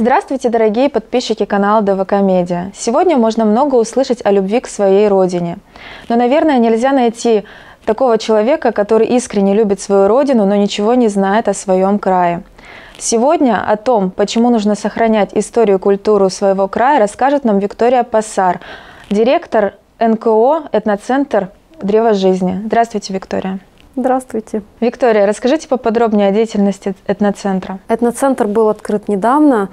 Здравствуйте, дорогие подписчики канала ДВК Медиа. Сегодня можно много услышать о любви к своей родине. Но, наверное, нельзя найти такого человека, который искренне любит свою родину, но ничего не знает о своем крае. Сегодня о том, почему нужно сохранять историю и культуру своего края, расскажет нам Виктория Пассар, директор НКО «Этноцентр Древо жизни». Здравствуйте, Виктория. Здравствуйте. Виктория, расскажите поподробнее о деятельности этноцентра. Этноцентр был открыт недавно,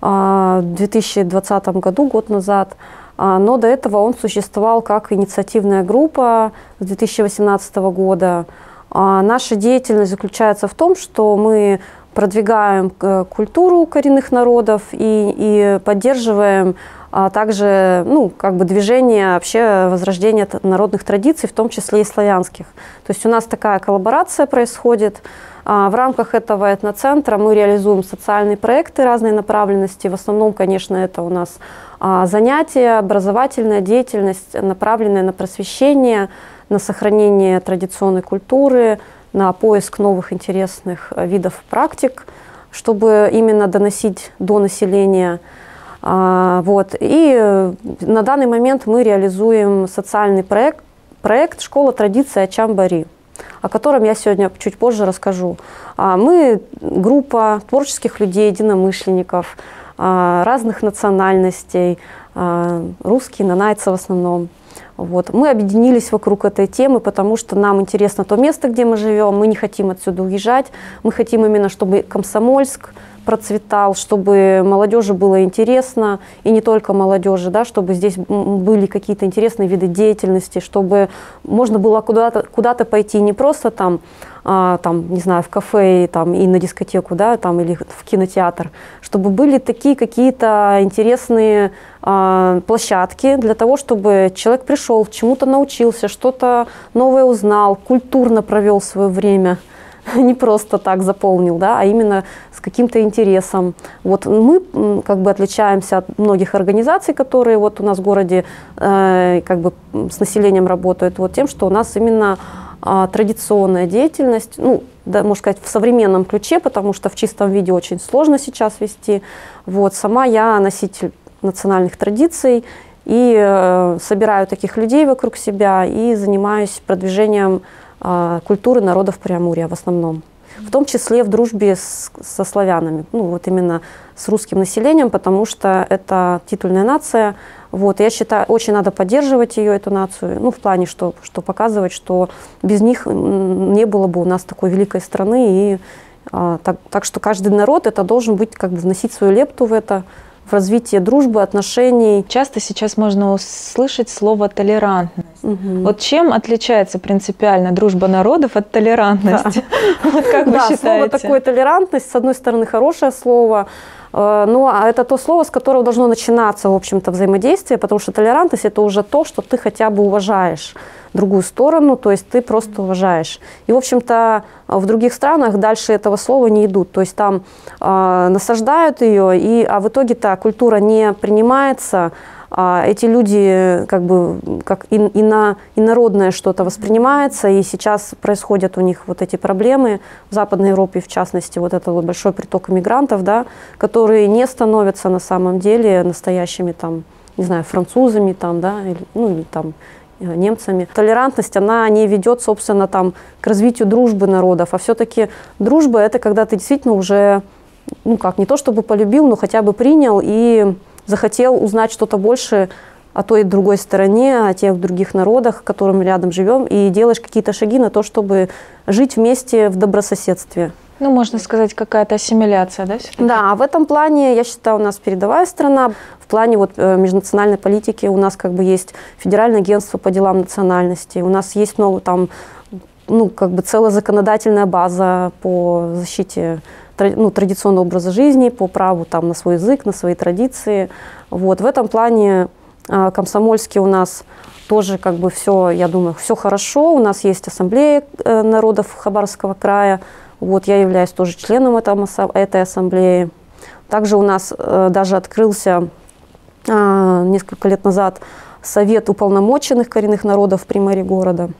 в 2020 году, год назад. А, но до этого он существовал как инициативная группа с 2018 года. А, наша деятельность заключается в том, что мы продвигаем э, культуру коренных народов и, и поддерживаем а также ну, как бы движение вообще возрождения народных традиций, в том числе и славянских. То есть у нас такая коллаборация происходит. А в рамках этого этноцентра мы реализуем социальные проекты разной направленности. В основном, конечно, это у нас а, занятия, образовательная деятельность, направленная на просвещение, на сохранение традиционной культуры, на поиск новых интересных видов практик, чтобы именно доносить до населения а, вот. И э, на данный момент мы реализуем социальный проект, проект «Школа традиции Ачамбари», о котором я сегодня чуть позже расскажу. А, мы группа творческих людей, единомышленников, а, разных национальностей, русские, нанайцы в основном. Вот. Мы объединились вокруг этой темы, потому что нам интересно то место, где мы живем, мы не хотим отсюда уезжать, мы хотим именно, чтобы Комсомольск, процветал, чтобы молодежи было интересно, и не только молодежи, да, чтобы здесь были какие-то интересные виды деятельности, чтобы можно было куда-то куда пойти не просто там, а, там, не знаю, в кафе и, там, и на дискотеку, да, там, или в кинотеатр, чтобы были такие какие-то интересные а, площадки для того, чтобы человек пришел, чему-то научился, что-то новое узнал, культурно провел свое время. не просто так заполнил, да, а именно с каким-то интересом. Вот мы как бы отличаемся от многих организаций, которые вот у нас в городе э, как бы с населением работают, вот тем, что у нас именно э, традиционная деятельность, ну, да, можно сказать, в современном ключе, потому что в чистом виде очень сложно сейчас вести. Вот, сама я носитель национальных традиций и э, собираю таких людей вокруг себя и занимаюсь продвижением культуры народов Преамурья в основном. В том числе в дружбе с, со славянами, ну вот именно с русским населением, потому что это титульная нация. Вот, я считаю, очень надо поддерживать ее, эту нацию, ну, в плане, что, что показывать, что без них не было бы у нас такой великой страны. И, а, так, так что каждый народ это должен быть, как бы вносить свою лепту в это, в развитие дружбы, отношений. Часто сейчас можно услышать слово толерантность. Угу. Вот чем отличается принципиально дружба народов от толерантности? Да. Вот как вы да, считаете? слово такое толерантность, с одной стороны, хорошее слово, э, ну, а это то слово, с которого должно начинаться, в общем-то, взаимодействие, потому что толерантность – это уже то, что ты хотя бы уважаешь другую сторону, то есть ты просто уважаешь. И, в общем-то, в других странах дальше этого слова не идут. То есть там э, насаждают ее, и, а в итоге-то культура не принимается, эти люди как бы как и, и на инородное что-то воспринимается, и сейчас происходят у них вот эти проблемы в Западной Европе, в частности, вот этот вот большой приток иммигрантов, да, которые не становятся на самом деле настоящими там, не знаю, французами там, да, или, ну, или там Э, немцами. Толерантность, она не ведет, собственно, там, к развитию дружбы народов, а все-таки дружба – это когда ты действительно уже, ну как, не то чтобы полюбил, но хотя бы принял и захотел узнать что-то больше о той и другой стороне, о тех других народах, которыми рядом живем, и делаешь какие-то шаги на то, чтобы жить вместе в добрососедстве. Ну, можно сказать, какая-то ассимиляция, да? Да, а в этом плане, я считаю, у нас передовая страна. В плане вот э, межнациональной политики у нас как бы есть Федеральное агентство по делам национальности, у нас есть много там, ну, как бы целая законодательная база по защите ну, традиционного образа жизни, по праву там, на свой язык, на свои традиции. Вот. В этом плане э, комсомольский у нас тоже как бы все, я думаю, все хорошо. У нас есть ассамблея э, народов Хабаровского края, вот, я являюсь тоже членом этой ассамблеи. Также у нас э, даже открылся э, несколько лет назад Совет уполномоченных коренных народов при мэрии города,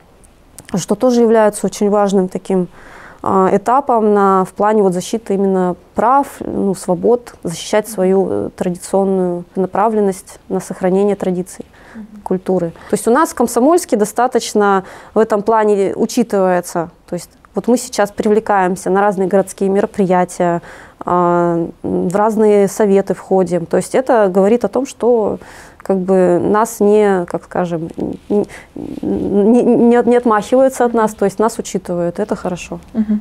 что тоже является очень важным таким а, этапом на, в плане вот защиты именно прав, ну, свобод, защищать свою э, традиционную направленность на сохранение традиций культуры. То есть у нас в Комсомольске достаточно в этом плане учитывается. То есть вот мы сейчас привлекаемся на разные городские мероприятия, а, в разные советы входим. То есть это говорит о том, что как бы нас не, как скажем, не, не, не отмахиваются от нас, то есть нас учитывают. Это хорошо. Угу.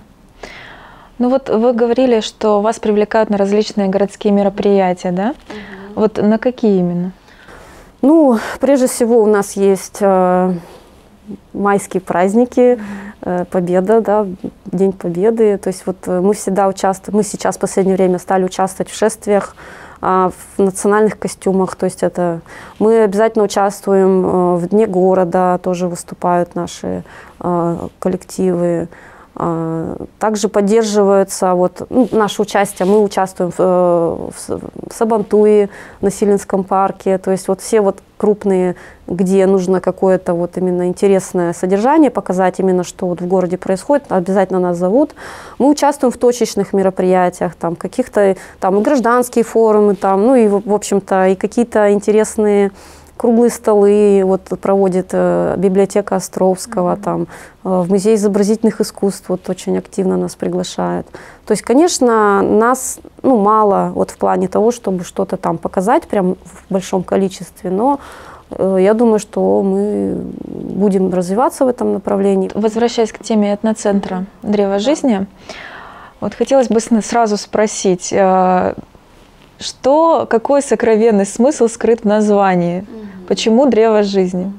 Ну вот вы говорили, что вас привлекают на различные городские мероприятия, да? Угу. Вот на какие именно? Ну, прежде всего у нас есть э, майские праздники, э, Победа, да, День Победы. То есть вот э, мы всегда участвуем, мы сейчас в последнее время стали участвовать в шествиях, в национальных костюмах, то есть это мы обязательно участвуем э, в Дне города, тоже выступают наши э, коллективы. А, также поддерживается вот, ну, наше участие, мы участвуем в, э, в Сабантуе, на Силинском парке, то есть вот все вот крупные, где нужно какое-то вот именно интересное содержание показать, именно что вот в городе происходит, обязательно нас зовут. Мы участвуем в точечных мероприятиях, там каких-то там и гражданские форумы, там, ну и в общем-то и какие-то интересные круглые столы вот проводит э, библиотека Островского, mm-hmm. там э, в музей изобразительных искусств вот очень активно нас приглашают. То есть, конечно, нас ну мало вот в плане того, чтобы что-то там показать прям в большом количестве, но э, я думаю, что мы будем развиваться в этом направлении. Возвращаясь к теме этноцентра «Древо жизни», вот хотелось бы сразу спросить, что, какой сокровенный смысл скрыт в названии? Почему древо жизни?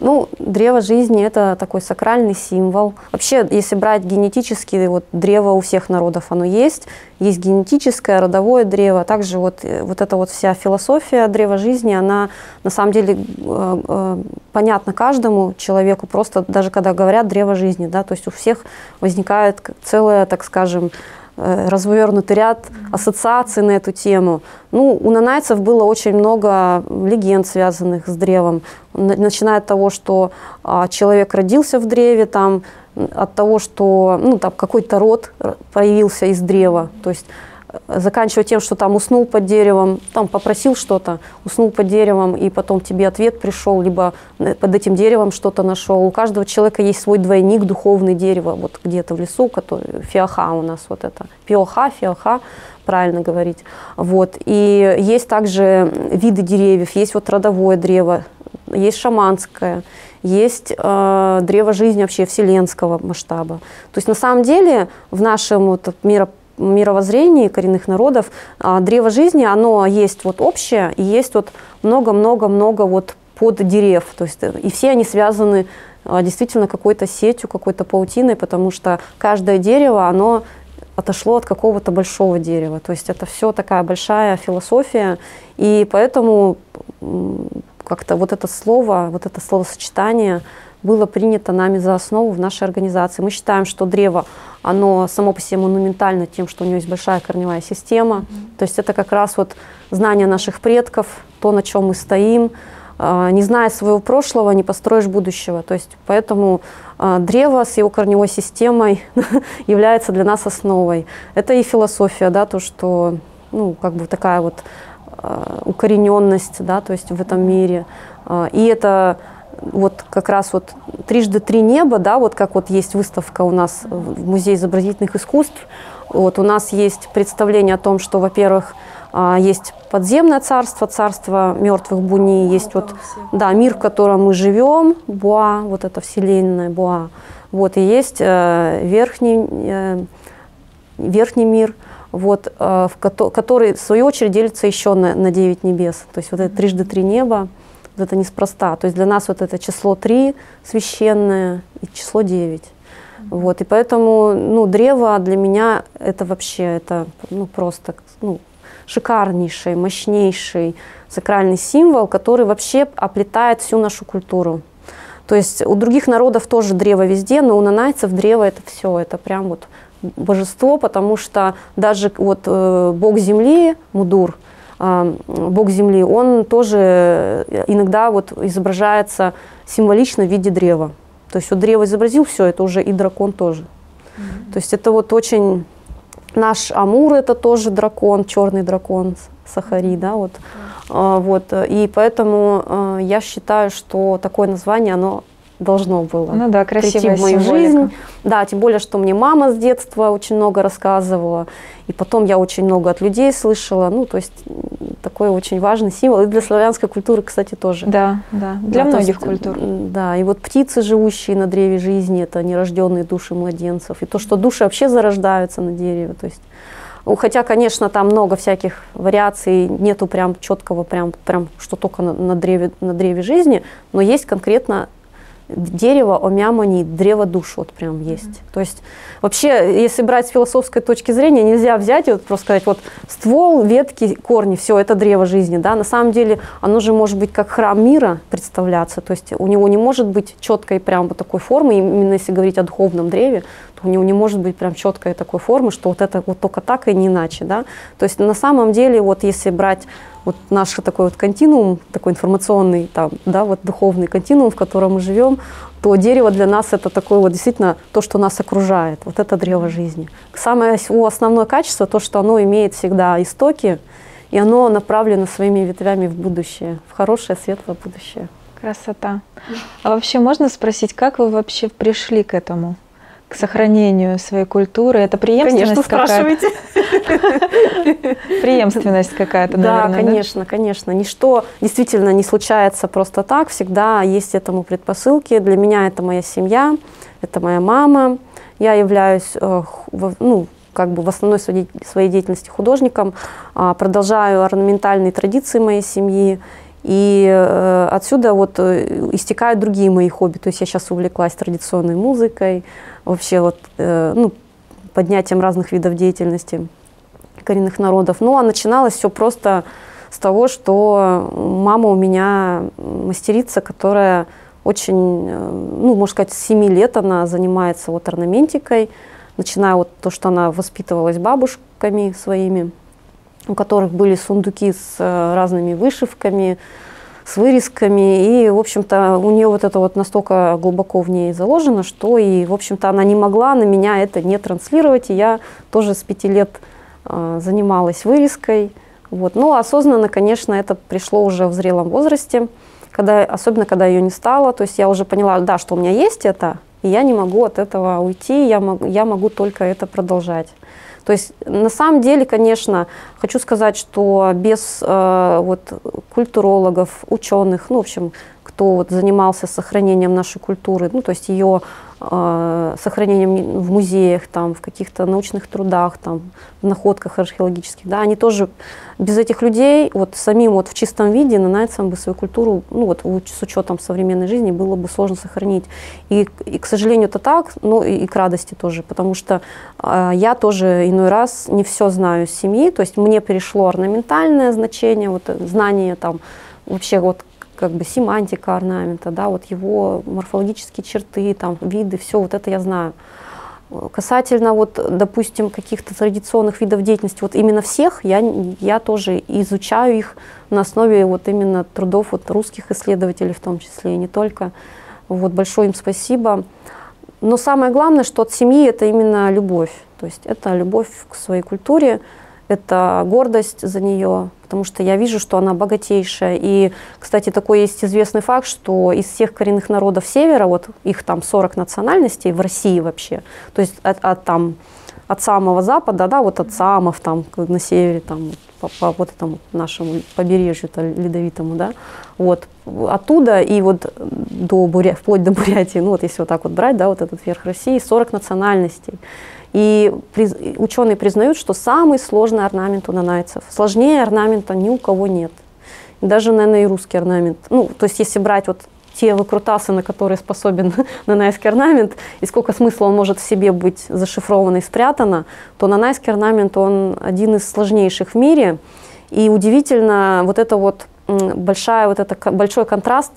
Ну, древо жизни – это такой сакральный символ. Вообще, если брать генетически, вот древо у всех народов оно есть. Есть генетическое, родовое древо. Также вот, э, вот эта вот вся философия древа жизни, она на самом деле э, э, понятна каждому человеку. Просто даже когда говорят древо жизни, да, то есть у всех возникает целая, так скажем, развернутый ряд ассоциаций на эту тему. Ну, у нанайцев было очень много легенд, связанных с древом. Начиная от того, что а, человек родился в древе, там, от того, что ну, там какой-то род появился из древа. То есть заканчивая тем, что там уснул под деревом, там попросил что-то, уснул под деревом, и потом тебе ответ пришел, либо э, под этим деревом что-то нашел. У каждого человека есть свой двойник, духовный дерево, вот где-то в лесу, который фиоха у нас вот это, пиоха, фиоха, правильно говорить. Вот. И есть также виды деревьев, есть вот родовое древо, есть шаманское, есть э, древо жизни вообще вселенского масштаба. То есть на самом деле в нашем вот, мирополитии мировоззрении коренных народов а, древо жизни, оно есть вот общее, и есть вот много-много-много вот под дерев. То есть, и все они связаны а, действительно какой-то сетью, какой-то паутиной, потому что каждое дерево, оно отошло от какого-то большого дерева. То есть это все такая большая философия, и поэтому как-то вот это слово, вот это словосочетание было принято нами за основу в нашей организации. Мы считаем, что древо, оно само по себе монументально тем, что у него есть большая корневая система. Mm-hmm. То есть это как раз вот знание наших предков, то, на чем мы стоим. А, не зная своего прошлого, не построишь будущего. То есть поэтому а, древо с его корневой системой является для нас основой. Это и философия, да, то, что ну, как бы такая вот а, укорененность, да, то есть в этом мире. И это вот как раз вот трижды три неба, да, вот как вот есть выставка у нас в Музее изобразительных искусств, вот у нас есть представление о том, что, во-первых, а, есть подземное царство, царство мертвых буни, есть вот, да, мир, в котором мы живем, Буа, вот это вселенная Буа, вот, и есть э, верхний, э, верхний мир, вот, э, в ко который, в свою очередь, делится еще на, на 9 небес, то есть вот это трижды три неба, вот это неспроста. То есть для нас вот это число 3 священное и число 9. Вот, и поэтому, ну, древо для меня это вообще, это, ну, просто, ну, шикарнейший, мощнейший сакральный символ, который вообще оплетает всю нашу культуру. То есть у других народов тоже древо везде, но у нанайцев древо это все, это прям вот божество, потому что даже вот э, бог земли, Мудур, бог земли, он тоже иногда вот изображается символично в виде древа. То есть вот древо изобразил, все, это уже и дракон тоже. Mm-hmm. То есть это вот очень... Наш Амур это тоже дракон, черный дракон Сахари, да, вот. А, вот. И поэтому а, я считаю, что такое название, оно должно было ну да, прийти в мою символика. жизнь. Да, тем более, что мне мама с детства очень много рассказывала. И потом я очень много от людей слышала. Ну, то есть такой очень важный символ. И для славянской культуры, кстати, тоже. Да, да. Для Да, многих есть, культур. Да, и вот птицы, живущие на древе жизни, это нерожденные души младенцев. И то, что души вообще зарождаются на дереве. То есть, ну, хотя, конечно, там много всяких вариаций, нету прям четкого, прям, прям что только на, на древе, на древе жизни, но есть конкретно дерево, омямани, древо душ вот прям есть. То есть вообще, если брать с философской точки зрения, нельзя взять и вот просто сказать, вот ствол, ветки, корни, все, это древо жизни. Да? На самом деле оно же может быть как храм мира представляться, то есть у него не может быть четкой прям вот такой формы, именно если говорить о духовном древе, у него не может быть прям четкой такой формы, что вот это вот только так и не иначе. Да? То есть на самом деле, вот если брать вот наш такой вот континуум, такой информационный, там, да, вот духовный континуум, в котором мы живем, то дерево для нас это такое вот действительно то, что нас окружает, вот это древо жизни. Самое его основное качество, то, что оно имеет всегда истоки, и оно направлено своими ветвями в будущее, в хорошее, светлое будущее. Красота. А вообще можно спросить, как вы вообще пришли к этому? К сохранению своей культуры? Это преемственность какая-то? Преемственность какая-то, Да, наверное, конечно, конечно. Ничто действительно не случается просто так. Всегда есть этому предпосылки. Для меня это моя семья, это моя мама. Я являюсь, э, ну, как бы в основной своей своей деятельности художником, а, продолжаю орнаментальные традиции моей семьи. И э, отсюда вот э, истекают другие мои хобби. То есть я сейчас увлеклась традиционной музыкой, вообще вот, э, ну, поднятием разных видов деятельности коренных народов. Ну, а начиналось все просто с того, что мама у меня мастерица, которая очень, ну, можно сказать, с 7 лет она занимается вот орнаментикой, начиная вот то, что она воспитывалась бабушками своими, у которых были сундуки с э, разными вышивками, с вырезками. И, в общем-то, у нее вот это вот настолько глубоко в ней заложено, что и, в общем-то, она не могла на меня это не транслировать. И я тоже с пяти лет э, занималась вырезкой. Вот. Но осознанно, конечно, это пришло уже в зрелом возрасте, когда, особенно когда ее не стало. То есть я уже поняла, да, что у меня есть это, и я не могу от этого уйти, я могу, я могу только это продолжать. То есть на самом деле, конечно, хочу сказать, что без э, вот, культурологов, ученых, ну, в общем, кто вот занимался сохранением нашей культуры, ну, то есть ее сохранением в музеях, там, в каких-то научных трудах, там, в находках археологических, да, они тоже без этих людей вот самим вот в чистом виде на Найцам бы свою культуру, ну вот с учетом современной жизни было бы сложно сохранить. И, и к сожалению, это так, но и, и к радости тоже, потому что э, я тоже иной раз не все знаю с семьи, то есть мне перешло орнаментальное значение, вот э, знание там вообще вот как бы семантика орнамента, да, вот его морфологические черты, там, виды, все вот это я знаю. Касательно, вот, допустим, каких-то традиционных видов деятельности, вот именно всех, я, я тоже изучаю их на основе вот именно трудов вот русских исследователей в том числе, и не только. Вот, большое им спасибо. Но самое главное, что от семьи это именно любовь. То есть это любовь к своей культуре, это гордость за нее, потому что я вижу, что она богатейшая. И, кстати, такой есть известный факт, что из всех коренных народов Севера, вот их там 40 национальностей в России вообще, то есть от, от, там, от самого запада, да, вот от самов там на севере, там, по, по вот этому нашему побережью ледовитому, да, вот, оттуда и вот до Буря, вплоть до Бурятии, ну вот если вот так вот брать, да, вот этот верх России, 40 национальностей. И приз- ученые признают, что самый сложный орнамент у нанайцев. Сложнее орнамента ни у кого нет. Даже, наверное, и русский орнамент. Ну, то есть если брать вот те выкрутасы, на которые способен нанайский орнамент, и сколько смысла он может в себе быть зашифровано и спрятано, то нанайский орнамент, он один из сложнейших в мире. И удивительно, вот это вот большая, вот это, большой контраст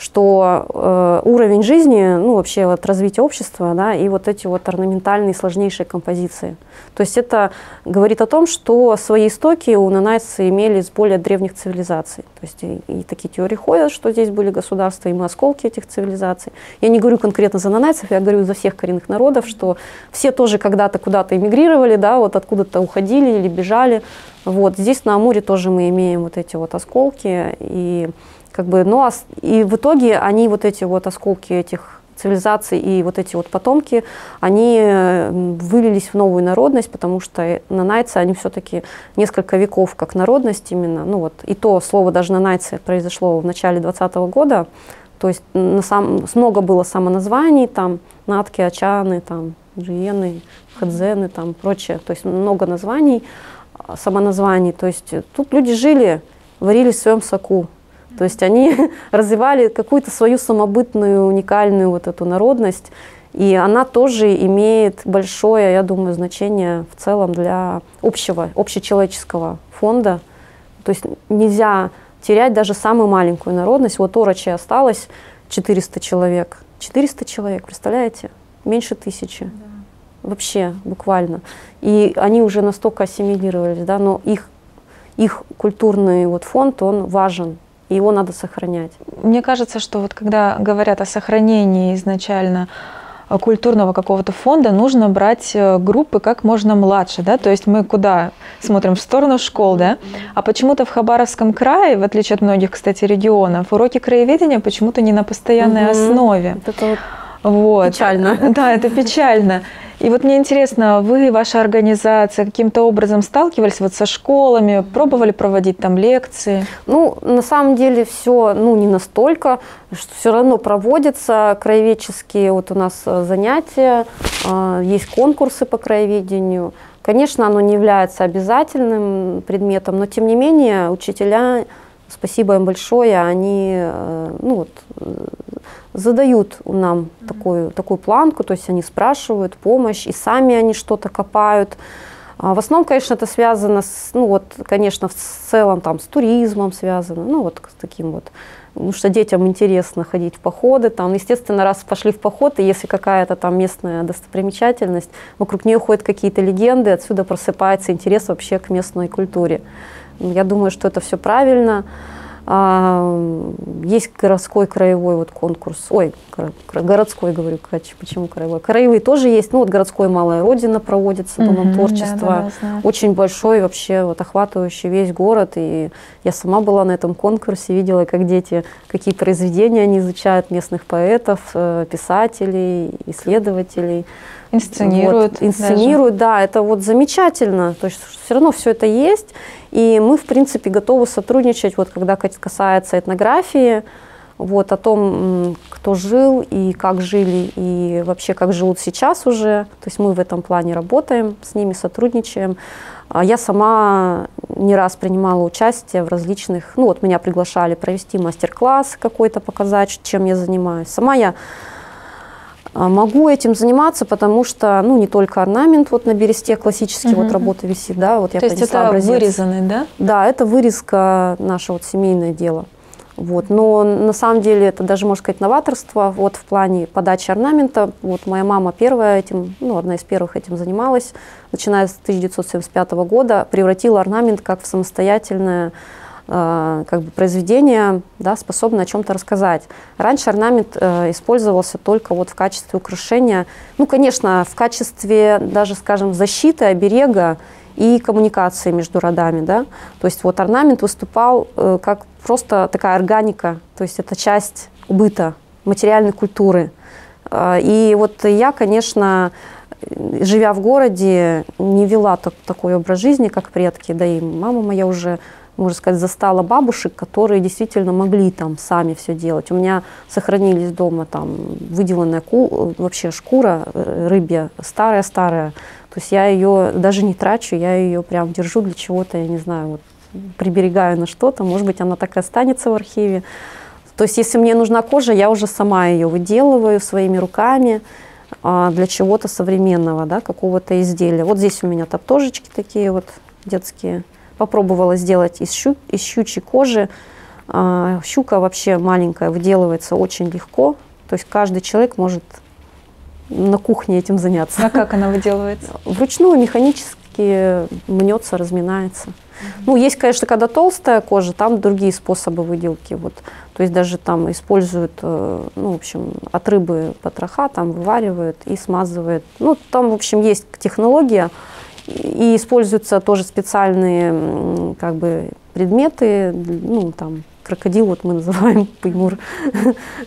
что э, уровень жизни, ну вообще вот развитие общества, да, и вот эти вот орнаментальные сложнейшие композиции. То есть это говорит о том, что свои истоки у нанайцы имели с более древних цивилизаций. То есть и, и такие теории ходят, что здесь были государства, и мы осколки этих цивилизаций. Я не говорю конкретно за нанайцев, я говорю за всех коренных народов, что все тоже когда-то куда-то эмигрировали, да, вот откуда-то уходили или бежали. Вот здесь на Амуре тоже мы имеем вот эти вот осколки и как бы, ну, а, и в итоге они, вот эти вот осколки этих цивилизаций и вот эти вот потомки, они вылились в новую народность, потому что нанайцы, они все-таки несколько веков как народность именно, ну вот, и то слово даже нанайцы произошло в начале 20 -го года, то есть на сам, много было самоназваний, там, натки, ачаны, там, джиены, хадзены, там, прочее, то есть много названий, а, самоназваний, то есть тут люди жили, варились в своем соку, то есть они развивали какую-то свою самобытную, уникальную вот эту народность, и она тоже имеет большое, я думаю, значение в целом для общего, общечеловеческого фонда. То есть нельзя терять даже самую маленькую народность. Вот Орочи осталось 400 человек. 400 человек, представляете? Меньше тысячи. Да. Вообще, буквально. И они уже настолько ассимилировались, да, но их, их культурный вот фонд, он важен и его надо сохранять. Мне кажется, что вот когда говорят о сохранении изначально э, культурного какого-то фонда нужно брать э, группы как можно младше, да, то есть мы куда смотрим в сторону школ, да, а почему-то в Хабаровском крае, в отличие от многих, кстати, регионов, уроки краеведения почему-то не на постоянной угу. основе. Это вот вот. Печально. Да, это печально. И вот мне интересно, вы, ваша организация, каким-то образом сталкивались вот со школами, пробовали проводить там лекции? Ну, на самом деле все, ну, не настолько, что все равно проводятся краеведческие вот у нас э, занятия, а, есть конкурсы по краеведению. Конечно, оно не является обязательным предметом, но тем не менее учителя, спасибо им большое, они э, ну, вот, задают нам mm-hmm. такую, такую планку, то есть они спрашивают помощь, и сами они что-то копают. А в основном, конечно, это связано с, ну вот, конечно, в целом там с туризмом связано, ну вот с таким вот, потому что детям интересно ходить в походы, там, естественно, раз пошли в поход, и если какая-то там местная достопримечательность, вокруг нее ходят какие-то легенды, отсюда просыпается интерес вообще к местной культуре. Я думаю, что это все правильно. А, есть городской краевой вот конкурс, ой, городской, говорю, почему краевой? Краевые тоже есть, ну вот городской «Малая Родина» проводится, по-моему, творчество. Да, да, да, Очень большой вообще, вот охватывающий весь город. И я сама была на этом конкурсе, видела, как дети, какие произведения они изучают, местных поэтов, э, писателей, исследователей. Инсценируют. Вот, инсценируют, даже. да, это вот замечательно. То есть все равно все это есть. И мы, в принципе, готовы сотрудничать, вот когда касается этнографии, вот, о том, кто жил и как жили, и вообще как живут сейчас уже. То есть мы в этом плане работаем, с ними сотрудничаем. А я сама не раз принимала участие в различных, ну вот меня приглашали провести мастер-класс какой-то, показать, чем я занимаюсь. Сама я Могу этим заниматься, потому что, ну, не только орнамент вот на бересте классический угу. вот работа висит, да, вот я То есть это образец. вырезанный, да? Да, это вырезка, наше вот семейное дело. Вот. Но на самом деле это даже, можно сказать, новаторство вот в плане подачи орнамента. Вот моя мама первая этим, ну, одна из первых этим занималась, начиная с 1975 года, превратила орнамент как в самостоятельное как бы произведение, да, способное о чем-то рассказать. Раньше орнамент э, использовался только вот в качестве украшения, ну, конечно, в качестве даже, скажем, защиты, оберега и коммуникации между родами, да. То есть вот орнамент выступал э, как просто такая органика, то есть это часть быта, материальной культуры. Э, и вот я, конечно, живя в городе, не вела так, такой образ жизни, как предки, да и мама моя уже можно сказать, застала бабушек, которые действительно могли там сами все делать. У меня сохранились дома там выделанная ку вообще шкура э, рыбья, старая-старая. То есть я ее даже не трачу, я ее прям держу для чего-то, я не знаю, вот приберегаю на что-то. Может быть, она так и останется в архиве. То есть если мне нужна кожа, я уже сама ее выделываю своими руками а, для чего-то современного, да, какого-то изделия. Вот здесь у меня топтожечки такие вот детские попробовала сделать из, щу, из щучьей кожи А, щука вообще маленькая, выделывается очень легко. То есть каждый человек может на кухне этим заняться. А как она выделывается? Вручную, механически мнется, разминается. Ну, есть, конечно, когда толстая кожа, там другие способы выделки. Вот. То есть даже там используют, э, ну, в общем, от рыбы потроха, там вываривают и смазывают. Ну, там, в общем, есть технология, и используются тоже специальные как бы предметы, ну, там, крокодил, вот мы называем пеймур,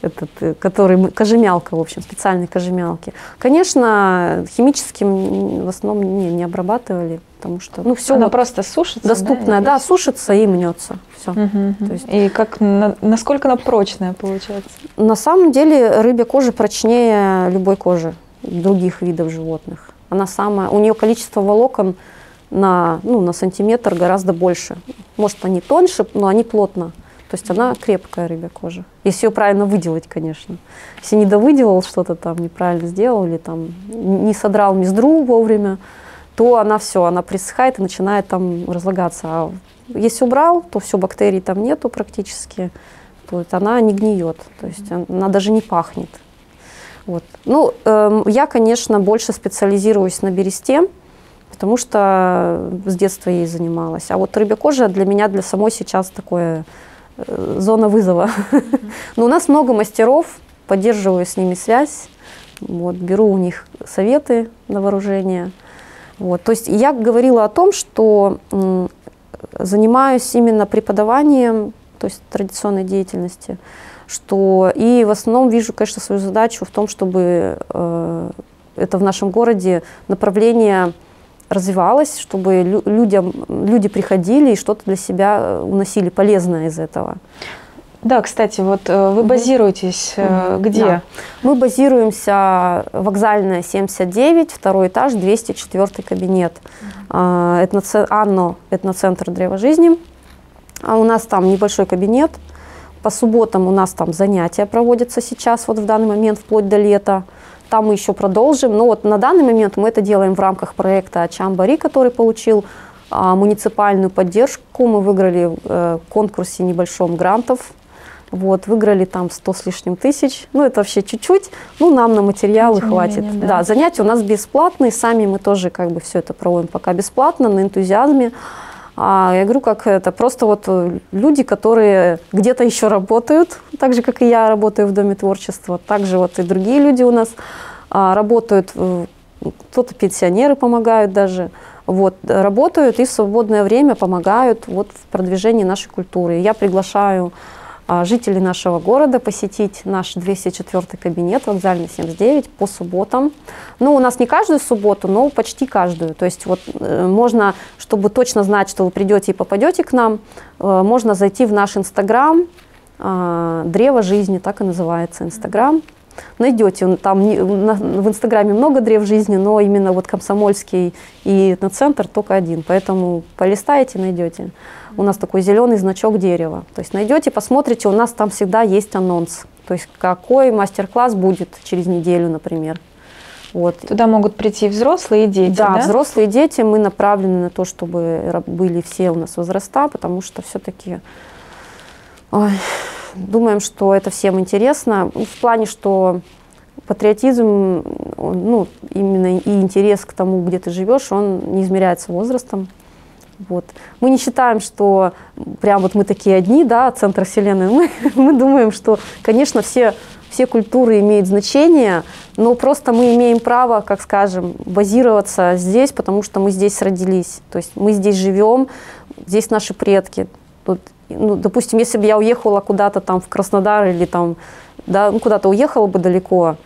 этот, э, который, кожемялка, в общем, специальные кожемялки. Конечно, химическим в основном не, не обрабатывали, потому что, ну, все Она вот просто сушится, доступное, да, да сушится и мнется. Все. Угу, То есть... И как, на, насколько она прочная получается? На самом деле рыбья кожа прочнее любой кожи других видов животных. Она самая, у нее количество волокон на, ну, на сантиметр гораздо больше. Может, они тоньше, но они плотно то есть она крепкая рыбья кожа. Если ее правильно выделать, конечно. Если не довыделал что-то там, неправильно сделал или там не содрал мездру вовремя, то она все, она присыхает и начинает там разлагаться. А если убрал, то все, бактерий там нету практически, то есть она не гниет, то есть она даже не пахнет. Вот. Ну, э, я, конечно, больше специализируюсь на бересте, потому что с детства ей занималась. А вот рыбья кожа для меня, для самой сейчас такое Э, зона вызова. Но у нас много мастеров, поддерживаю с ними связь, вот, беру у них советы на вооружение. Вот. То есть я говорила о том, что занимаюсь именно преподаванием, то есть традиционной деятельности, что и в основном вижу, конечно, свою задачу в том, чтобы э, это в нашем городе направление развивалась, чтобы людям, люди приходили и что-то для себя э, уносили полезное из этого. Да, кстати, вот э, вы базируетесь mm-hmm. где? Да. Мы базируемся вокзальная 79, второй этаж, 204 кабинет. Mm-hmm. Этноце... Анно, этноцентр древа жизни. А у нас там небольшой кабинет. По субботам у нас там занятия проводятся сейчас, вот в данный момент, вплоть до лета там мы еще продолжим. Но вот на данный момент мы это делаем в рамках проекта Чамбари, который получил а, муниципальную поддержку. Мы выиграли в э, конкурсе небольшом грантов. Вот, выиграли там 100 с лишним тысяч. Ну, это вообще чуть-чуть. Ну, нам на материалы Тем хватит. Менее, да. да, занятия у нас бесплатные. Сами мы тоже как бы все это проводим пока бесплатно, на энтузиазме. А я говорю, как это просто вот э, люди, которые где-то еще работают, так же, как и я работаю в Доме творчества, также вот и другие люди у нас а, работают, э, кто-то пенсионеры помогают даже, вот, работают и в свободное время помогают вот, в продвижении нашей культуры. Я приглашаю жителей нашего города посетить наш 204 кабинет, вокзальный 79, по субботам. Ну, у нас не каждую субботу, но почти каждую. То есть вот э, можно, чтобы точно знать, что вы придете и попадете к нам, э, можно зайти в наш инстаграм, а, Древо жизни, так и называется инстаграм. Найдете, там в инстаграме много древ жизни, но именно вот комсомольский и этноцентр только один. Поэтому полистаете, найдете у нас такой зеленый значок дерева. То есть найдете, посмотрите, у нас там всегда есть анонс. То есть какой мастер-класс будет через неделю, например. Вот. Туда могут прийти взрослые и дети, да? Да, взрослые и дети. Мы направлены на то, чтобы были все у нас возраста, потому что все-таки думаем, что это всем интересно. В плане, что патриотизм, ну, именно и интерес к тому, где ты живешь, он не измеряется возрастом. Вот. Мы не считаем, что прям вот мы такие одни, да, центр Вселенной. Мы, мы думаем, что, конечно, все, все культуры имеют значение, но просто мы имеем право, как скажем, базироваться здесь, потому что мы здесь родились. То есть мы здесь живем, здесь наши предки. Тут, ну, допустим, если бы я уехала куда-то там в Краснодар или там, да, ну, куда-то уехала бы далеко,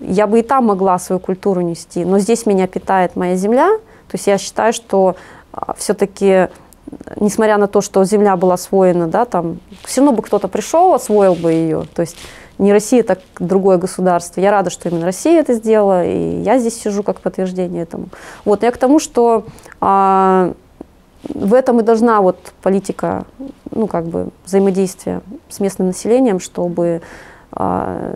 я бы и там могла свою культуру нести. Но здесь меня питает моя земля. То есть я считаю, что а, все-таки, несмотря на то, что земля была освоена, да, там, все равно бы кто-то пришел, освоил бы ее. То есть не Россия, так другое государство. Я рада, что именно Россия это сделала, и я здесь сижу как подтверждение этому. Вот, я к тому, что а, в этом и должна вот политика, ну, как бы взаимодействия с местным населением, чтобы а,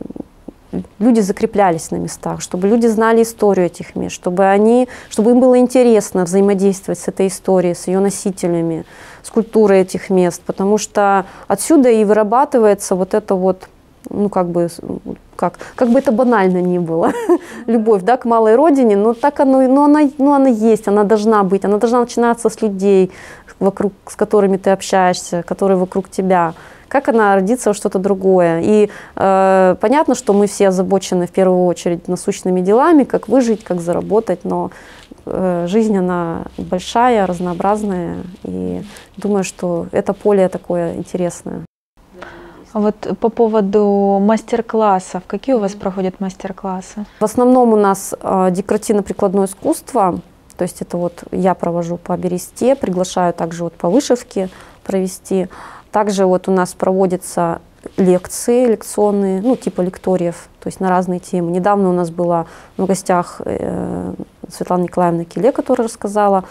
люди закреплялись на местах, чтобы люди знали историю этих мест, чтобы, они, чтобы им было интересно взаимодействовать с этой историей, с ее носителями, с культурой этих мест, потому что отсюда и вырабатывается вот это вот, ну как бы, как, как бы это банально ни было, любовь да, к малой родине, но так оно, но она, ну, она есть, она должна быть, она должна начинаться с людей, вокруг, с которыми ты общаешься, которые вокруг тебя как она родится во что-то другое. И э, понятно, что мы все озабочены в первую очередь насущными делами, как выжить, как заработать, но э, жизнь, она большая, разнообразная, и думаю, что это поле такое интересное. Вот по поводу мастер-классов, какие у вас проходят мастер-классы? В основном у нас э, декоративно-прикладное искусство, то есть это вот я провожу по бересте, приглашаю также вот по вышивке провести. Также вот у нас проводятся лекции лекционные, ну, типа лекториев, то есть на разные темы. Недавно у нас была в гостях э, Светлана Николаевна Киле, которая рассказала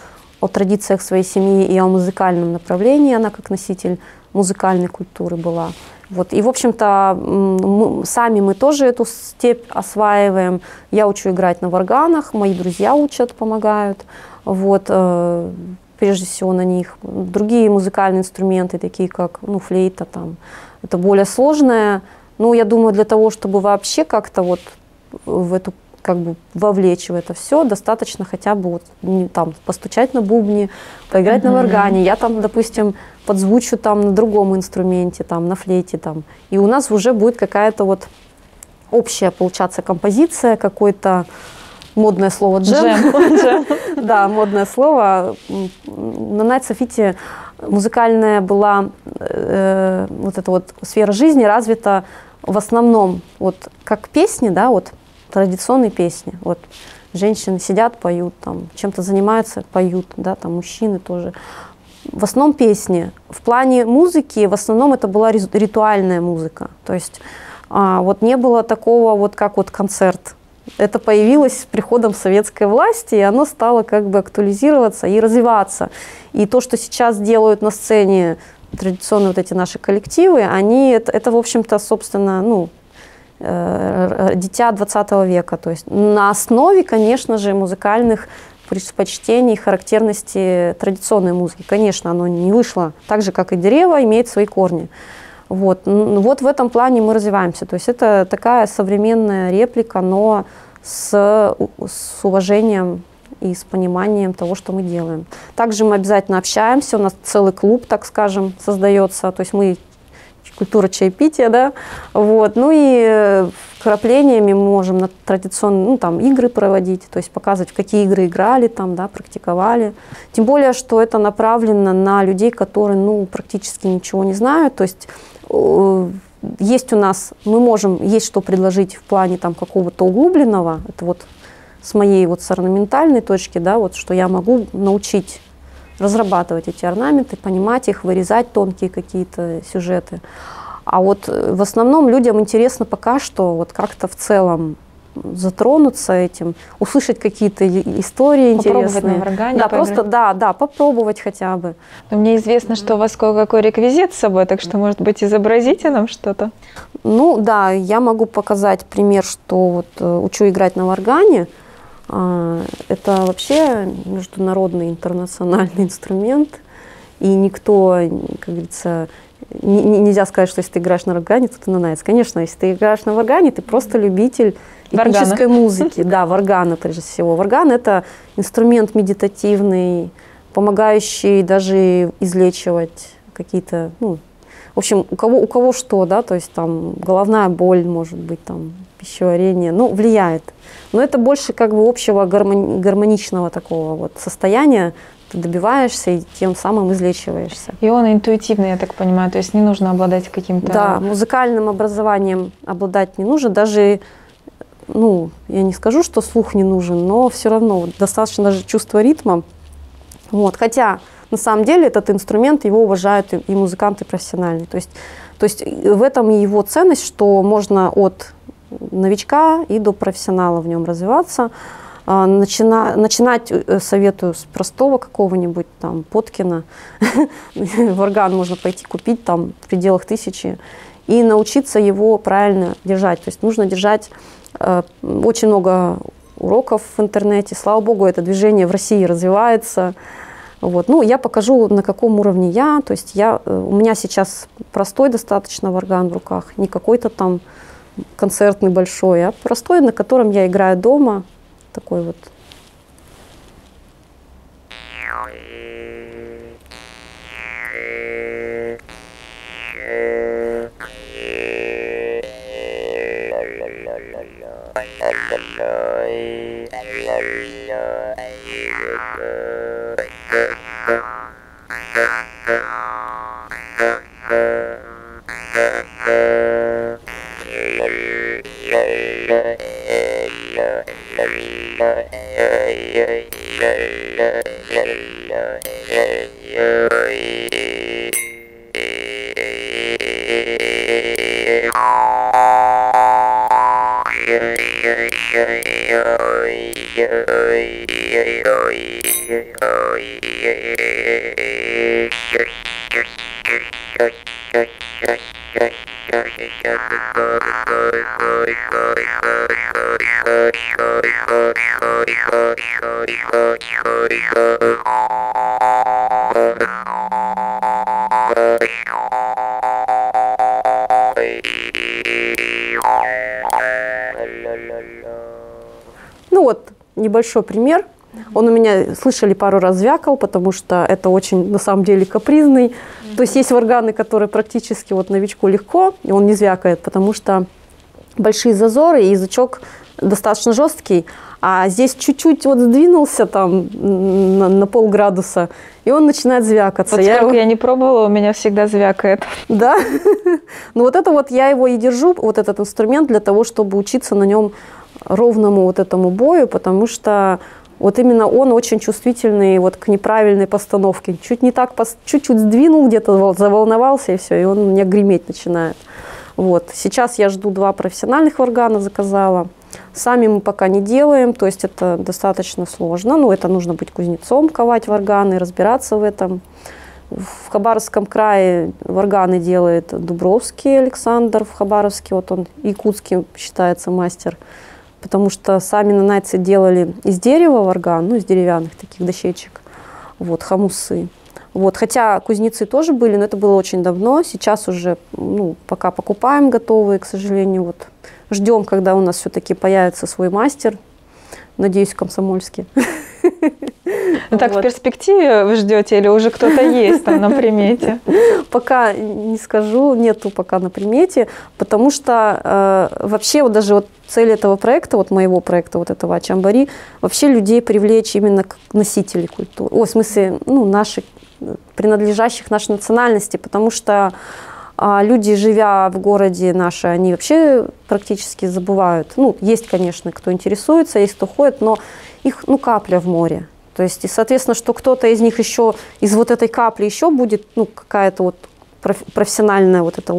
о традициях своей семьи и о музыкальном направлении. Она как носитель музыкальной культуры была. Вот. И, в общем-то, сами мы тоже эту степь осваиваем. Я учу играть на варганах, мои друзья учат, помогают. Вот. Э, прежде всего на них. Другие музыкальные инструменты, такие как ну, флейта, там, это более сложное. Ну, я думаю, для того, чтобы вообще как-то вот в эту как бы вовлечь в это все, достаточно хотя бы вот, не, там, постучать на бубне, поиграть mm-hmm. на варгане. Я там, допустим, подзвучу там на другом инструменте, там, на флейте. Там. И у нас уже будет какая-то вот общая, получаться, композиция, какой-то модное слово джем. джем. да, модное слово. На Найт Софите музыкальная была э, вот эта вот сфера жизни развита в основном вот как песни, да, вот традиционные песни. Вот женщины сидят, поют, там чем-то занимаются, поют, да, там мужчины тоже. В основном песни. В плане музыки в основном это была ритуальная музыка. То есть а, вот не было такого вот как вот концерт это появилось с приходом советской власти, и оно стало как бы актуализироваться и развиваться. И то, что сейчас делают на сцене традиционные вот эти наши коллективы, они, это, это в общем-то, собственно, ну, дитя 20 века. То есть на основе, конечно же, музыкальных предпочтений, характерности традиционной музыки. Конечно, оно не вышло так же, как и дерево, имеет свои корни. Вот. вот в этом плане мы развиваемся. То есть это такая современная реплика, но с, с уважением и с пониманием того, что мы делаем. Также мы обязательно общаемся, у нас целый клуб, так скажем, создается, то есть мы культура чаепития, да, вот, ну и вкраплениями мы можем на традиционные, ну, там, игры проводить, то есть показывать, в какие игры играли там, да, практиковали. Тем более, что это направлено на людей, которые, ну, практически ничего не знают, то есть Э, есть у нас, мы можем, есть что предложить в плане там какого-то углубленного, это вот с моей вот с орнаментальной точки, да, вот что я могу научить разрабатывать эти орнаменты, понимать их, вырезать тонкие какие-то сюжеты. А вот э, в основном людям интересно пока что вот как-то в целом затронуться этим, услышать какие-то истории попробовать интересные. на варгане Да, поиграть. просто, да, да, попробовать хотя бы. Но мне известно, что у вас кое-какой реквизит с собой, так что, может быть, изобразите нам что-то? Ну, да, я могу показать пример, что вот э, учу играть на варгане. А, это вообще международный интернациональный инструмент, и никто, как говорится, нельзя сказать, что если ты играешь на варгане, то ты на нанается. Конечно, если ты играешь на варгане, ты просто любитель этнической музыки. Да, варгана прежде всего. Варган – это инструмент медитативный, помогающий даже излечивать какие-то, ну, в общем, у кого, у кого что, да, то есть там головная боль, может быть, там пищеварение, ну, влияет. Но это больше как бы общего гармони гармоничного такого вот состояния, ты добиваешься и тем самым излечиваешься. И он интуитивный, я так понимаю, то есть не нужно обладать каким-то... Да, музыкальным образованием обладать не нужно, даже ну, я не скажу, что слух не нужен, но все равно достаточно даже чувство ритма. Вот. Хотя на самом деле этот инструмент, его уважают и, и музыканты профессиональные. То есть, то есть в этом и его ценность, что можно от новичка и до профессионала в нем развиваться. А, начина, начинать э, советую с простого какого-нибудь там Поткина. В орган можно пойти купить там в пределах тысячи и научиться его правильно держать. То есть нужно держать э, очень много уроков в интернете. Слава богу, это движение в России развивается. Вот. Ну, я покажу, на каком уровне я. То есть я, э, у меня сейчас простой достаточно орган в руках, не какой-то там концертный большой, а простой, на котором я играю дома. Такой вот Oh, Ну вот, небольшой пример. Он у меня, слышали, пару раз звякал, потому что это очень, на самом деле, капризный. То есть есть органы, которые практически вот новичку легко, и он не звякает, потому что большие зазоры, и язычок достаточно жесткий, а здесь чуть-чуть вот сдвинулся там на, на полградуса, и он начинает звякаться. Вот я сколько его... я не пробовала, у меня всегда звякает. Да? Ну вот это вот я его и держу, вот этот инструмент, для того, чтобы учиться на нем ровному вот этому бою, потому что вот именно он очень чувствительный вот к неправильной постановке. Чуть не так, чуть-чуть сдвинул где-то, заволновался, и все, и он у меня греметь начинает. Вот. Сейчас я жду два профессиональных органа, заказала. Сами мы пока не делаем, то есть это достаточно сложно. Ну, это нужно быть кузнецом, ковать варганы, разбираться в этом. В Хабаровском крае варганы делает Дубровский Александр в Хабаровске. Вот он якутский считается мастер. Потому что сами нанайцы делали из дерева варган, ну, из деревянных таких дощечек, вот, хамусы. Вот, хотя кузнецы тоже были, но это было очень давно. Сейчас уже, ну, пока покупаем готовые, к сожалению, вот ждем, когда у нас все-таки появится свой мастер. Надеюсь, в Комсомольске. Ну так, вот. в перспективе вы ждете или уже кто-то есть там на примете? Пока не скажу, нету пока на примете, потому что э, вообще вот даже вот цель этого проекта, вот моего проекта, вот этого Ачамбари, вообще людей привлечь именно к носителей культуры. О, в смысле, ну, наших принадлежащих нашей национальности, потому что а люди, живя в городе наши, они вообще практически забывают. Ну, есть, конечно, кто интересуется, есть кто ходит, но их, ну, капля в море. То есть, и, соответственно, что кто-то из них еще, из вот этой капли еще будет, ну, какая-то вот профессиональная вот это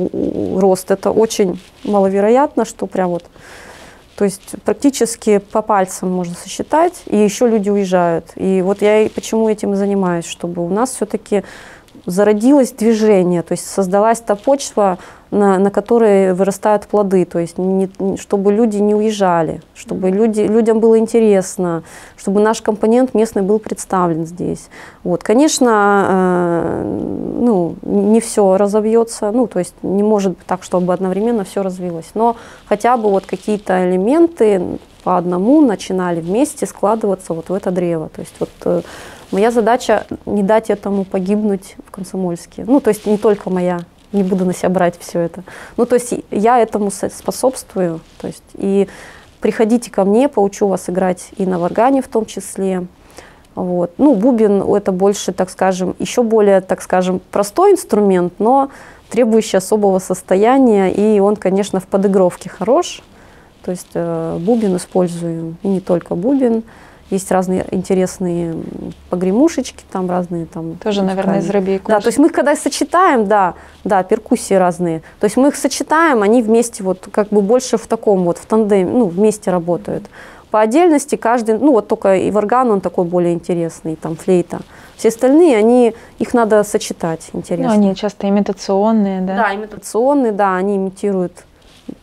рост, это очень маловероятно, что прям вот то есть практически по пальцам можно сосчитать, и еще люди уезжают. И вот я и почему этим и занимаюсь, чтобы у нас все-таки зародилось движение, то есть создалась та почва, на, на которой вырастают плоды, то есть не, чтобы люди не уезжали, чтобы люди, людям было интересно, чтобы наш компонент местный был представлен здесь. Вот, конечно, э, ну, не все разовьется, ну, то есть не может быть так, чтобы одновременно все развилось, но хотя бы вот какие-то элементы по одному начинали вместе складываться вот в это древо. То есть вот э, Моя задача не дать этому погибнуть в Комсомольске. Ну, то есть не только моя, не буду на себя брать все это. Ну, то есть я этому способствую. То есть и приходите ко мне, поучу вас играть и на варгане в том числе. Вот. Ну, бубен это больше, так скажем, еще более, так скажем, простой инструмент, но требующий особого состояния, и он, конечно, в подыгровке хорош. То есть э, бубен использую, и не только бубен. Есть разные интересные погремушечки, там разные там. Тоже, наверное, из рыбьей кожи. Да, то есть мы их когда сочетаем, да, да, перкуссии разные. То есть мы их сочетаем, они вместе вот как бы больше в таком вот, в тандеме, ну, вместе работают. по отдельности каждый, ну вот только и варган, он такой более интересный, там флейта. Все остальные, они, их надо сочетать, интересно. Ну, они часто имитационные, да? Да, имитационные, да, они имитируют.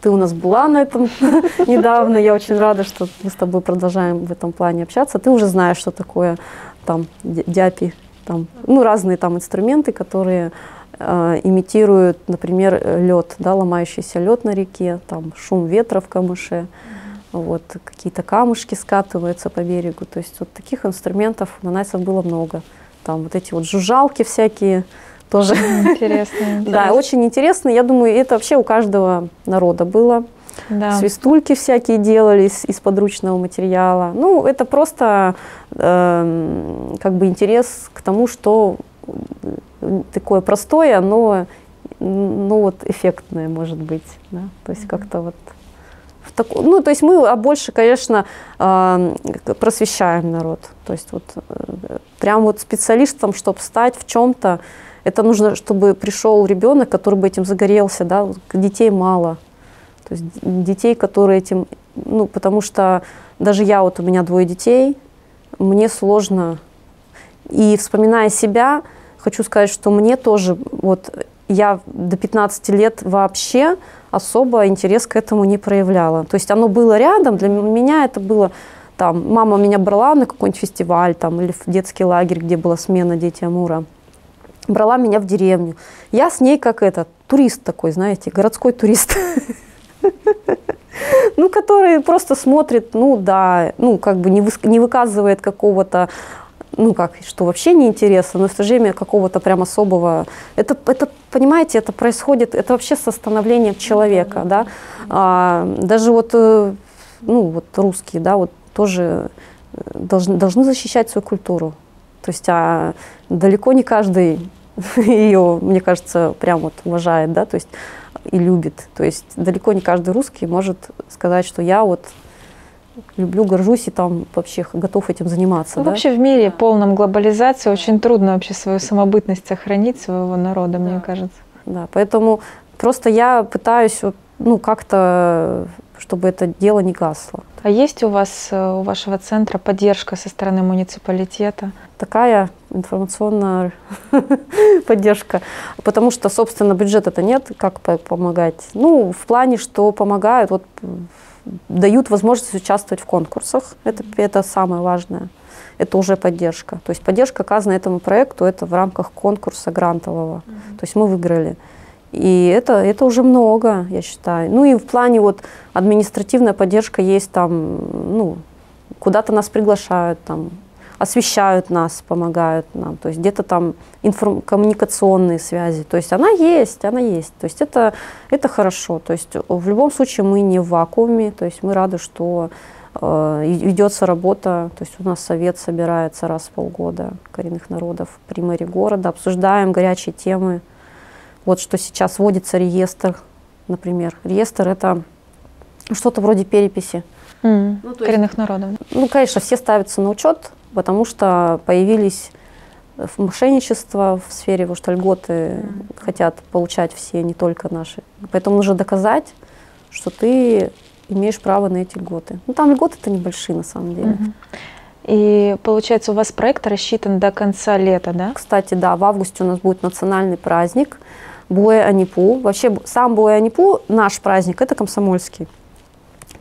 Ты у нас была на этом недавно, я очень рада, что мы с тобой продолжаем в этом плане общаться. Ты уже знаешь, что такое там дяпи, там, ну, разные там инструменты, которые э, имитируют, например, лед, да, ломающийся лед на реке, там шум ветра в камыше, вот, какие-то камушки скатываются по берегу. То есть вот таких инструментов у нанайцев было много. Там вот эти вот жужжалки всякие тоже. Интересно. Да, очень интересно. Я думаю, это вообще у каждого народа было. Да. Свистульки всякие делались из подручного материала. Ну, это просто э, как бы интерес к тому, что такое простое, но ну вот эффектное может быть, да, то есть mm-hmm. как-то вот в так, ну то есть мы а больше, конечно, э, просвещаем народ, то есть вот э, прям вот специалистом, чтобы стать в чем-то, это нужно, чтобы пришел ребенок, который бы этим загорелся, да, детей мало, то есть детей, которые этим, ну потому что даже я вот у меня двое детей, мне сложно и вспоминая себя хочу сказать, что мне тоже, вот я до 15 лет вообще особо интерес к этому не проявляла. То есть оно было рядом, для меня это было там, мама меня брала на какой-нибудь фестиваль там, или в детский лагерь, где была смена «Дети Амура». Брала меня в деревню. Я с ней как этот, турист такой, знаете, городской турист. Ну, который просто смотрит, ну да, ну, как бы не выказывает какого-то ну как, что вообще не интересно, но в то же время какого-то прям особого. Это, это, понимаете, это происходит, это вообще со становлением человека, да. А, даже вот, э, ну вот русские, да, вот тоже э, должны, должны защищать свою культуру. То есть, а далеко не каждый ее, мне кажется, прям вот уважает, да, то есть и любит. То есть далеко не каждый русский может сказать, что я вот люблю, горжусь и там вообще готов этим заниматься. Ну, да? Вообще в мире полном глобализации очень трудно вообще свою самобытность сохранить своего народа, да. мне кажется. Да, поэтому просто я пытаюсь ну, как-то, чтобы это дело не гасло. А есть у вас, э, у вашего центра поддержка со стороны муниципалитета? Такая информационная поддержка, потому что, собственно, бюджета-то нет, как помогать. Ну, в плане, что помогают, вот дают возможность участвовать в конкурсах. Это, это самое важное. Это уже поддержка. То есть поддержка оказана этому проекту, это в рамках конкурса грантового. Mm-hmm. То есть мы выиграли. И это, это уже много, я считаю. Ну и в плане вот административная поддержка есть там, ну, куда-то нас приглашают, там, освещают нас, помогают нам. То есть где-то там информ- коммуникационные связи. То есть она есть, она есть. То есть это, это хорошо. То есть в любом случае мы не в вакууме. То есть мы рады, что э, ведется работа. То есть у нас совет собирается раз в полгода коренных народов при мэрии города. Обсуждаем горячие темы. Вот что сейчас вводится реестр, например. Реестр это что-то вроде переписи. Mm, ну, коренных есть, народов. Ну, конечно, все ставятся на учет, потому что появились мошенничество в сфере, потому что льготы mm. хотят получать все, не только наши. Поэтому нужно доказать, что ты имеешь право на эти льготы. Ну, там льготы-то небольшие на самом деле. Mm-hmm. И получается, у вас проект рассчитан до конца лета, да? Кстати, да, в августе у нас будет национальный праздник Буэ-Анипу. Вообще, сам Буэ-Анипу, наш праздник, это комсомольский.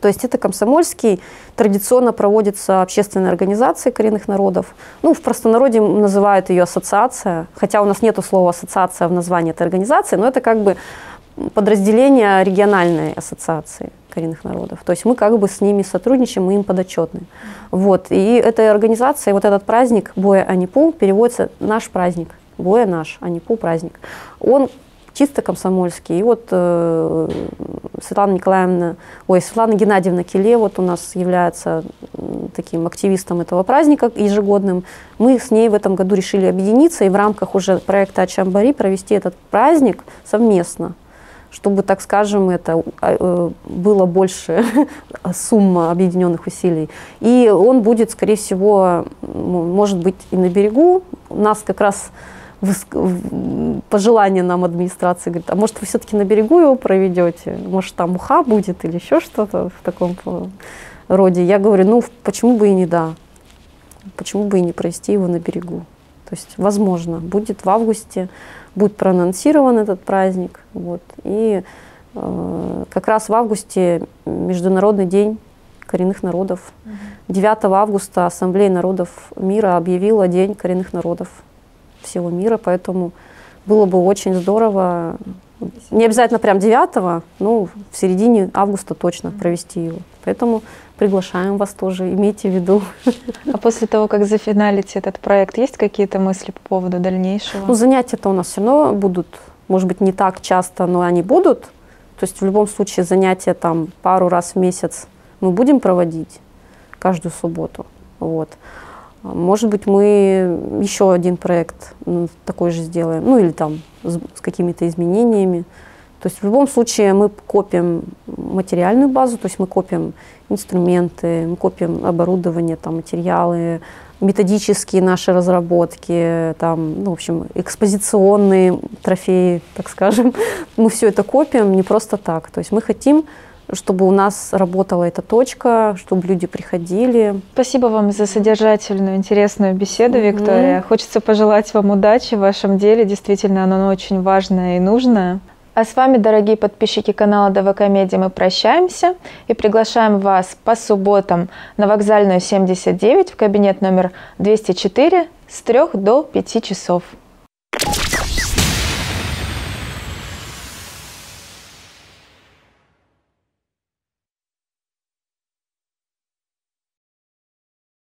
То есть это комсомольский, традиционно проводится общественная организация коренных народов. Ну, в простонародье называют ее ассоциация, хотя у нас нет слова ассоциация в названии этой организации, но это как бы подразделение региональной ассоциации коренных народов. То есть мы как бы с ними сотрудничаем, мы им подотчетны. Вот. И эта организация, вот этот праздник Боя Анипу переводится «наш праздник». Боя наш, Анипу праздник. Он чисто комсомольский. И вот э, Светлана Николаевна, ой, Светлана Геннадьевна Келе вот у нас является таким активистом этого праздника ежегодным. Мы с ней в этом году решили объединиться и в рамках уже проекта Ачамбари провести этот праздник совместно чтобы, так скажем, это а, э, было больше сумма объединенных усилий. И он будет, скорее всего, может быть и на берегу. Нас как раз пожелание нам администрации, говорит, а может вы все-таки на берегу его проведете, может там уха будет или еще что-то в таком роде. Я говорю, ну почему бы и не да? Почему бы и не провести его на берегу? То есть, возможно, будет в августе, будет проанонсирован этот праздник. Вот, и э, как раз в августе Международный день коренных народов. 9 августа Ассамблея народов мира объявила День коренных народов всего мира, поэтому было бы очень здорово, не обязательно прям 9, но в середине августа точно провести его. Поэтому приглашаем вас тоже, имейте в виду. А после того, как зафиналите этот проект, есть какие-то мысли по поводу дальнейшего? Ну, занятия-то у нас все равно будут, может быть, не так часто, но они будут. То есть в любом случае занятия там пару раз в месяц мы будем проводить каждую субботу. Вот. Может быть, мы еще один проект такой же сделаем, ну или там с, с какими-то изменениями. То есть в любом случае мы копим материальную базу, то есть мы копим инструменты, мы копим оборудование, там, материалы, методические наши разработки, там, ну, в общем, экспозиционные трофеи, так скажем. Мы все это копим не просто так. То есть мы хотим чтобы у нас работала эта точка, чтобы люди приходили. Спасибо вам за содержательную, интересную беседу, Виктория. Mm-hmm. Хочется пожелать вам удачи в вашем деле. Действительно, оно очень важное и нужное. А с вами, дорогие подписчики канала ДВК Медиа, мы прощаемся и приглашаем вас по субботам на вокзальную 79 в кабинет номер 204 с 3 до 5 часов.